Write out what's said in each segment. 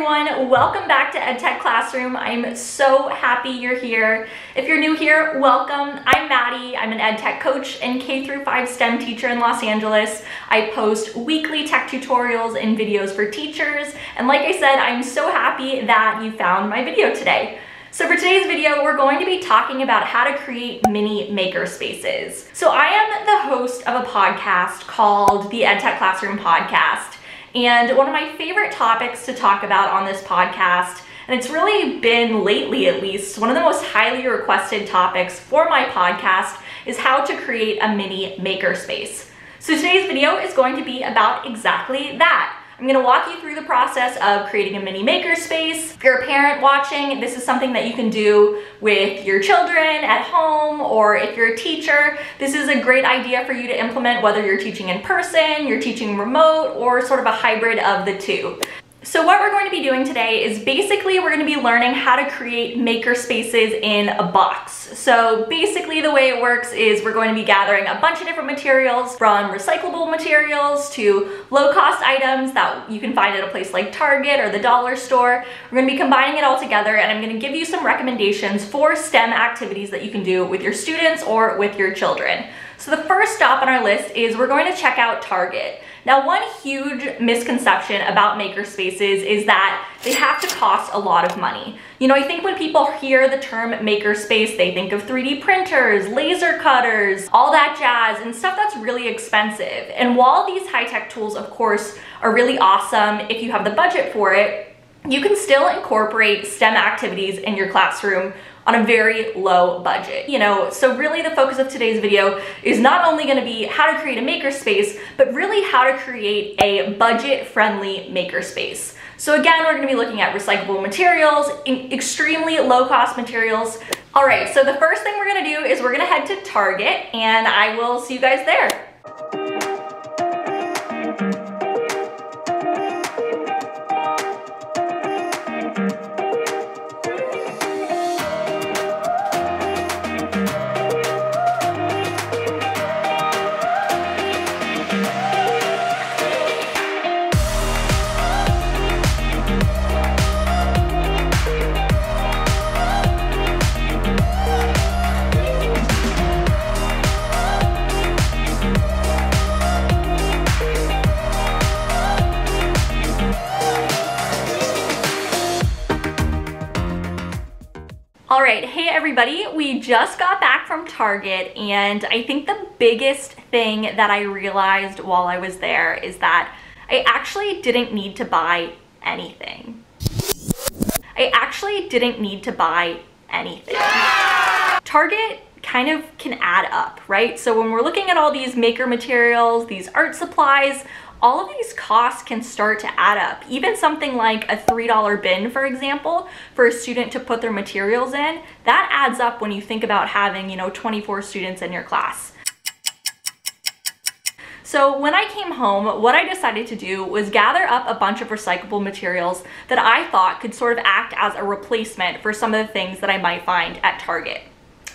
everyone, welcome back to EdTech Classroom. I'm so happy you're here. If you're new here, welcome. I'm Maddie. I'm an EdTech coach and K through 5 STEM teacher in Los Angeles. I post weekly tech tutorials and videos for teachers. And like I said, I'm so happy that you found my video today. So for today's video, we're going to be talking about how to create mini maker spaces. So I am the host of a podcast called the EdTech Classroom Podcast. And one of my favorite topics to talk about on this podcast, and it's really been lately at least, one of the most highly requested topics for my podcast is how to create a mini makerspace. So today's video is going to be about exactly that. I'm gonna walk you through the process of creating a mini makerspace. If you're a parent watching, this is something that you can do with your children at home, or if you're a teacher, this is a great idea for you to implement whether you're teaching in person, you're teaching remote, or sort of a hybrid of the two. So what we're going to be doing today is basically we're going to be learning how to create maker spaces in a box. So basically the way it works is we're going to be gathering a bunch of different materials from recyclable materials to low cost items that you can find at a place like Target or the dollar store. We're going to be combining it all together and I'm going to give you some recommendations for STEM activities that you can do with your students or with your children. So the first stop on our list is we're going to check out Target. Now, one huge misconception about maker spaces is that they have to cost a lot of money. You know, I think when people hear the term maker space, they think of 3D printers, laser cutters, all that jazz, and stuff that's really expensive. And while these high-tech tools, of course, are really awesome if you have the budget for it, you can still incorporate STEM activities in your classroom on a very low budget. You know, so really the focus of today's video is not only gonna be how to create a makerspace, but really how to create a budget-friendly makerspace. So again, we're gonna be looking at recyclable materials, extremely low-cost materials. All right, so the first thing we're gonna do is we're gonna head to Target and I will see you guys there. Everybody, we just got back from Target and I think the biggest thing that I realized while I was there is that I actually didn't need to buy anything. I actually didn't need to buy anything. Target kind of can add up, right? So when we're looking at all these maker materials, these art supplies, all of these costs can start to add up. Even something like a $3 bin, for example, for a student to put their materials in, that adds up when you think about having, you know, 24 students in your class. So when I came home, what I decided to do was gather up a bunch of recyclable materials that I thought could sort of act as a replacement for some of the things that I might find at Target.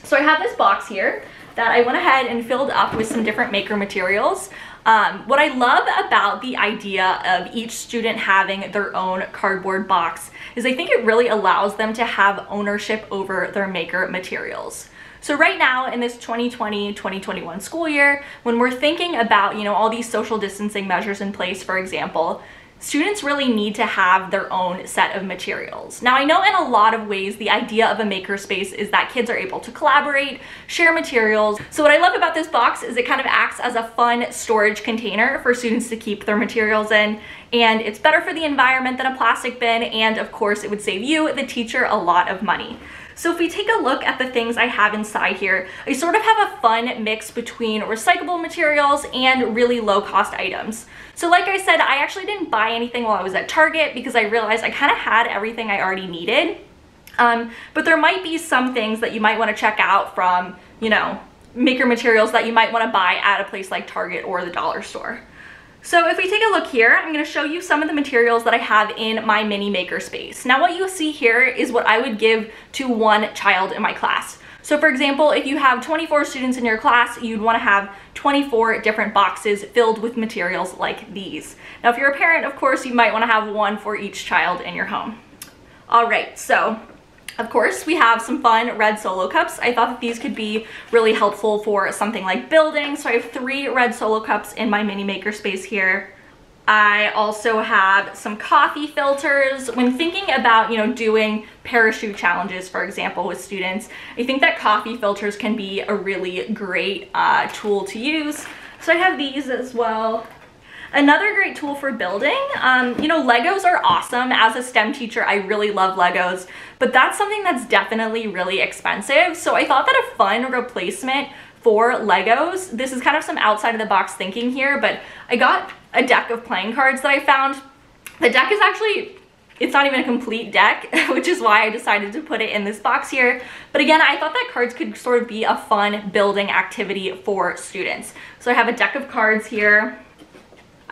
So I have this box here that I went ahead and filled up with some different maker materials. Um, what I love about the idea of each student having their own cardboard box is I think it really allows them to have ownership over their maker materials. So right now in this 2020-2021 school year, when we're thinking about, you know, all these social distancing measures in place, for example, students really need to have their own set of materials. Now I know in a lot of ways the idea of a makerspace is that kids are able to collaborate, share materials. So what I love about this box is it kind of acts as a fun storage container for students to keep their materials in and it's better for the environment than a plastic bin and of course it would save you, the teacher, a lot of money. So if we take a look at the things I have inside here, I sort of have a fun mix between recyclable materials and really low cost items. So like I said, I actually didn't buy anything while I was at Target because I realized I kind of had everything I already needed. Um, but there might be some things that you might want to check out from, you know, maker materials that you might want to buy at a place like Target or the dollar store. So if we take a look here, I'm gonna show you some of the materials that I have in my mini maker space. Now what you see here is what I would give to one child in my class. So for example, if you have 24 students in your class, you'd wanna have 24 different boxes filled with materials like these. Now, if you're a parent, of course, you might wanna have one for each child in your home. All right, so of course, we have some fun red solo cups. I thought that these could be really helpful for something like building. So I have three red solo cups in my mini maker space here. I also have some coffee filters. When thinking about, you know, doing parachute challenges, for example, with students, I think that coffee filters can be a really great uh, tool to use. So I have these as well. Another great tool for building, um, you know, Legos are awesome. As a STEM teacher, I really love Legos, but that's something that's definitely really expensive. So I thought that a fun replacement for Legos, this is kind of some outside of the box thinking here, but I got a deck of playing cards that I found. The deck is actually it's not even a complete deck, which is why I decided to put it in this box here. But again, I thought that cards could sort of be a fun building activity for students. So I have a deck of cards here.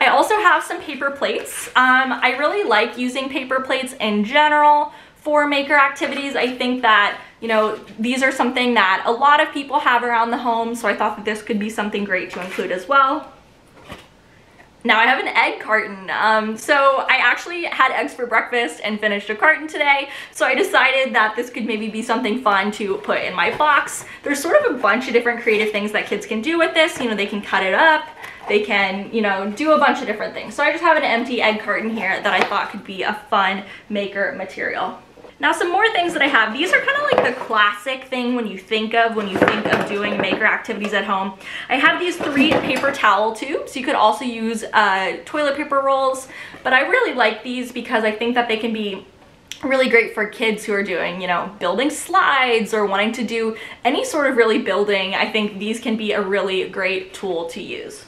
I also have some paper plates. Um, I really like using paper plates in general for maker activities. I think that, you know, these are something that a lot of people have around the home, so I thought that this could be something great to include as well. Now I have an egg carton. Um, so I actually had eggs for breakfast and finished a carton today. So I decided that this could maybe be something fun to put in my box. There's sort of a bunch of different creative things that kids can do with this. You know, they can cut it up. They can, you know, do a bunch of different things. So I just have an empty egg carton here that I thought could be a fun maker material. Now some more things that I have. These are kind of like the classic thing when you think of when you think of doing maker activities at home. I have these three paper towel tubes. You could also use uh, toilet paper rolls, but I really like these because I think that they can be really great for kids who are doing, you know, building slides or wanting to do any sort of really building. I think these can be a really great tool to use.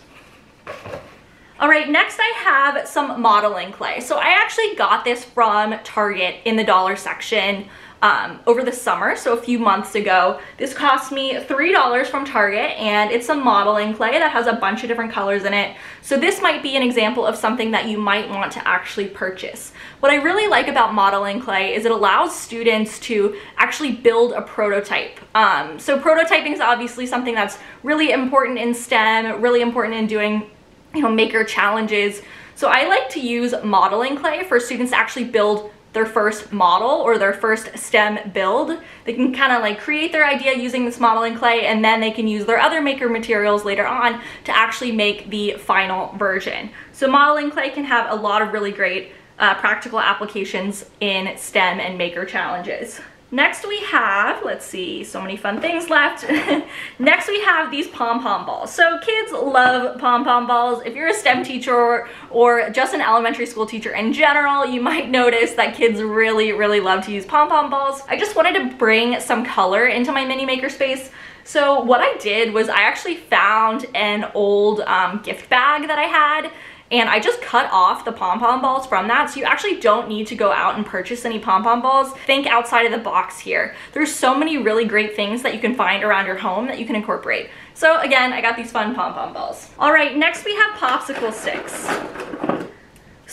All right, next I have some modeling clay. So I actually got this from Target in the dollar section um, over the summer, so a few months ago. This cost me $3 from Target and it's some modeling clay that has a bunch of different colors in it. So this might be an example of something that you might want to actually purchase. What I really like about modeling clay is it allows students to actually build a prototype. Um, so prototyping is obviously something that's really important in STEM, really important in doing you know, maker challenges. So I like to use modeling clay for students to actually build their first model or their first STEM build. They can kind of like create their idea using this modeling clay and then they can use their other maker materials later on to actually make the final version. So modeling clay can have a lot of really great uh, practical applications in STEM and maker challenges. Next we have, let's see, so many fun things left. Next we have these pom-pom balls. So kids love pom-pom balls. If you're a STEM teacher or, just an elementary school teacher in general, you might notice that kids really, really love to use pom-pom balls. I just wanted to bring some color into my mini maker space. So what I did was I actually found an old um, gift bag that I had and I just cut off the pom-pom balls from that so you actually don't need to go out and purchase any pom-pom balls. Think outside of the box here. There's so many really great things that you can find around your home that you can incorporate. So again, I got these fun pom-pom balls. All right, next we have popsicle sticks.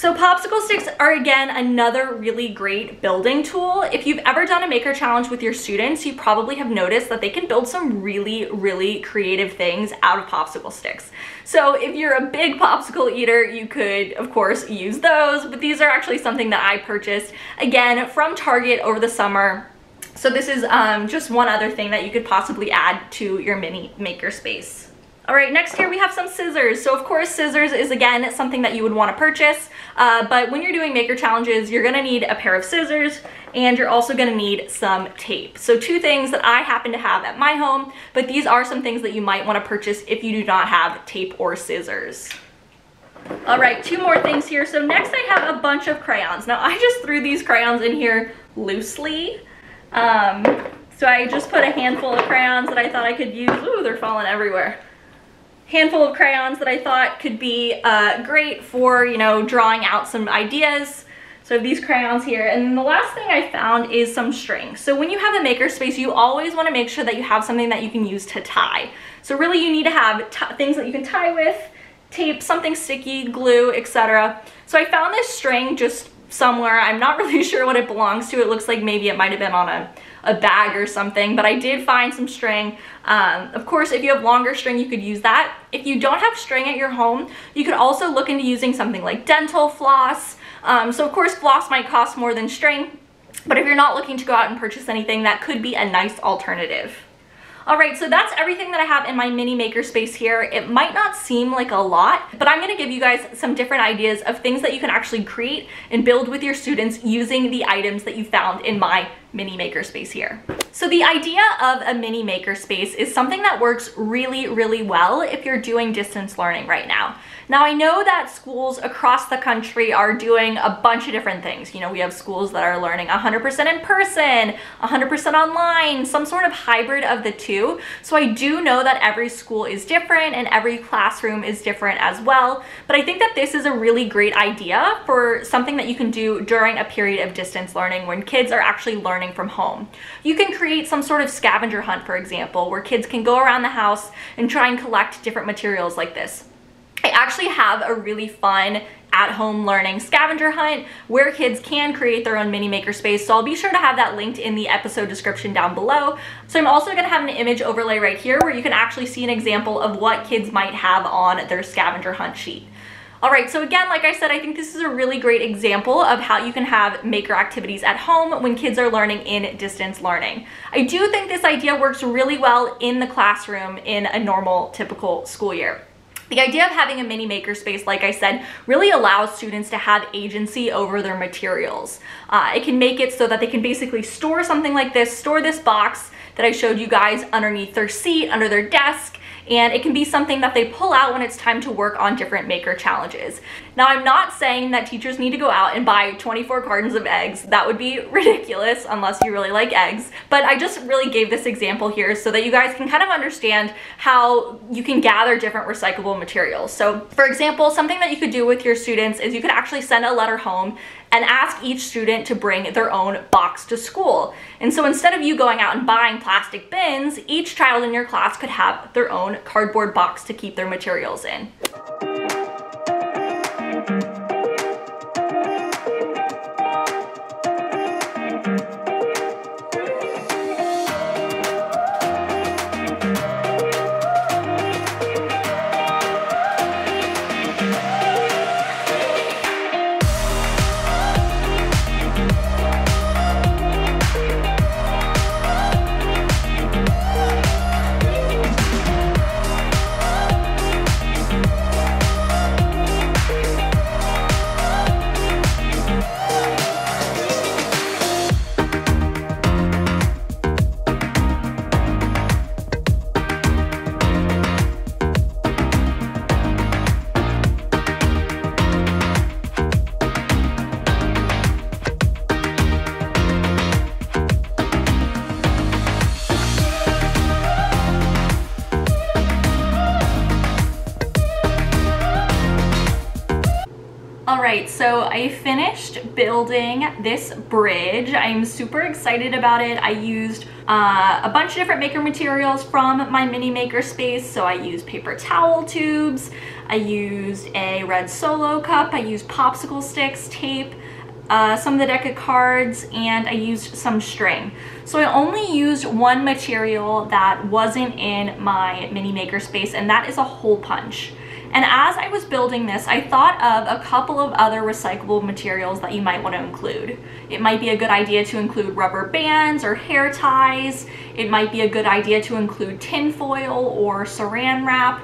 So popsicle sticks are again another really great building tool. If you've ever done a maker challenge with your students, you probably have noticed that they can build some really, really creative things out of popsicle sticks. So if you're a big popsicle eater, you could of course use those, but these are actually something that I purchased again from Target over the summer. So this is um, just one other thing that you could possibly add to your mini maker space. All right, next here we have some scissors. So of course scissors is again something that you would wanna purchase, uh, but when you're doing maker challenges, you're gonna need a pair of scissors and you're also gonna need some tape. So two things that I happen to have at my home, but these are some things that you might wanna purchase if you do not have tape or scissors. All right, two more things here. So next I have a bunch of crayons. Now I just threw these crayons in here loosely. Um, so I just put a handful of crayons that I thought I could use. Ooh, they're falling everywhere handful of crayons that I thought could be uh, great for, you know, drawing out some ideas. So these crayons here. And the last thing I found is some string. So when you have a makerspace, you always wanna make sure that you have something that you can use to tie. So really you need to have things that you can tie with, tape, something sticky, glue, etc. So I found this string just somewhere. I'm not really sure what it belongs to. It looks like maybe it might have been on a, a bag or something, but I did find some string. Um, of course, if you have longer string, you could use that. If you don't have string at your home, you could also look into using something like dental floss. Um, so of course, floss might cost more than string, but if you're not looking to go out and purchase anything, that could be a nice alternative. All right, so that's everything that I have in my mini makerspace here. It might not seem like a lot, but I'm gonna give you guys some different ideas of things that you can actually create and build with your students using the items that you found in my mini makerspace here. So the idea of a mini makerspace is something that works really, really well if you're doing distance learning right now. Now I know that schools across the country are doing a bunch of different things. You know, we have schools that are learning 100% in person, 100% online, some sort of hybrid of the two. So I do know that every school is different and every classroom is different as well. But I think that this is a really great idea for something that you can do during a period of distance learning when kids are actually learning from home. You can create some sort of scavenger hunt, for example, where kids can go around the house and try and collect different materials like this. I actually have a really fun at-home learning scavenger hunt where kids can create their own mini makerspace. So I'll be sure to have that linked in the episode description down below. So I'm also gonna have an image overlay right here where you can actually see an example of what kids might have on their scavenger hunt sheet. All right, so again, like I said, I think this is a really great example of how you can have maker activities at home when kids are learning in distance learning. I do think this idea works really well in the classroom in a normal, typical school year. The idea of having a mini makerspace, like I said, really allows students to have agency over their materials. Uh, it can make it so that they can basically store something like this, store this box that I showed you guys underneath their seat, under their desk, and it can be something that they pull out when it's time to work on different maker challenges. Now, I'm not saying that teachers need to go out and buy 24 cartons of eggs. That would be ridiculous unless you really like eggs. But I just really gave this example here so that you guys can kind of understand how you can gather different recyclable materials. So for example, something that you could do with your students is you could actually send a letter home and ask each student to bring their own box to school. And so instead of you going out and buying plastic bins, each child in your class could have their own cardboard box to keep their materials in. Right, so I finished building this bridge. I'm super excited about it. I used uh, a bunch of different maker materials from my mini maker space. So I used paper towel tubes, I used a red solo cup, I used popsicle sticks, tape, uh, some of the deck of cards, and I used some string. So I only used one material that wasn't in my mini maker space, and that is a hole punch. And as I was building this, I thought of a couple of other recyclable materials that you might want to include. It might be a good idea to include rubber bands or hair ties. It might be a good idea to include tinfoil or saran wrap.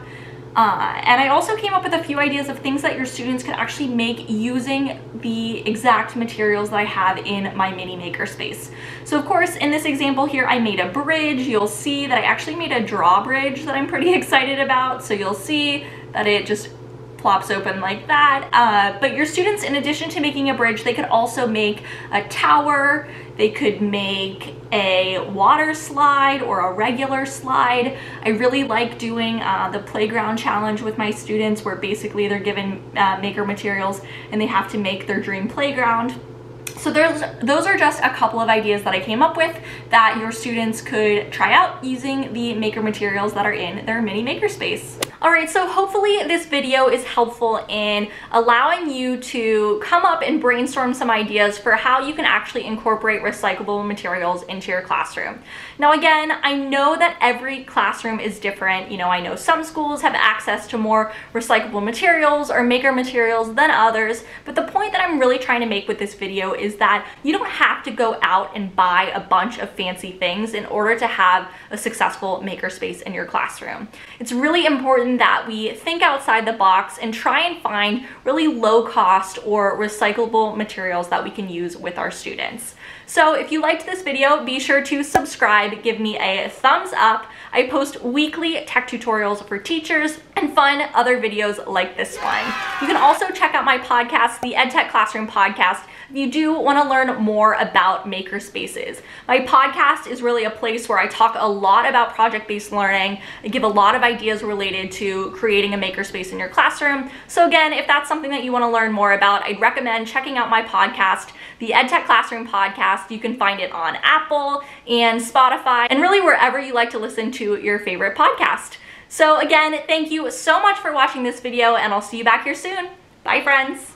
Uh, and I also came up with a few ideas of things that your students could actually make using the exact materials that I have in my mini maker space. So of course, in this example here, I made a bridge. You'll see that I actually made a drawbridge that I'm pretty excited about. So you'll see that it just plops open like that. Uh, but your students, in addition to making a bridge, they could also make a tower, they could make a water slide or a regular slide. I really like doing uh, the playground challenge with my students where basically they're given uh, maker materials and they have to make their dream playground. So there's, those are just a couple of ideas that I came up with that your students could try out using the maker materials that are in their mini makerspace. All right, so hopefully this video is helpful in allowing you to come up and brainstorm some ideas for how you can actually incorporate recyclable materials into your classroom. Now again, I know that every classroom is different. You know, I know some schools have access to more recyclable materials or maker materials than others, but the point that I'm really trying to make with this video is that you don't have to go out and buy a bunch of fancy things in order to have a successful makerspace in your classroom. It's really important important that we think outside the box and try and find really low cost or recyclable materials that we can use with our students. So if you liked this video, be sure to subscribe, give me a thumbs up. I post weekly tech tutorials for teachers and fun other videos like this one. You can also check out my podcast, the EdTech Classroom Podcast, if you do want to learn more about maker spaces. My podcast is really a place where I talk a lot about project-based learning. I give a lot of ideas related to creating a makerspace in your classroom. So again, if that's something that you want to learn more about, I'd recommend checking out my podcast, the EdTech Classroom Podcast. You can find it on Apple and Spotify and really wherever you like to listen to your favorite podcast. So again, thank you so much for watching this video and I'll see you back here soon. Bye friends.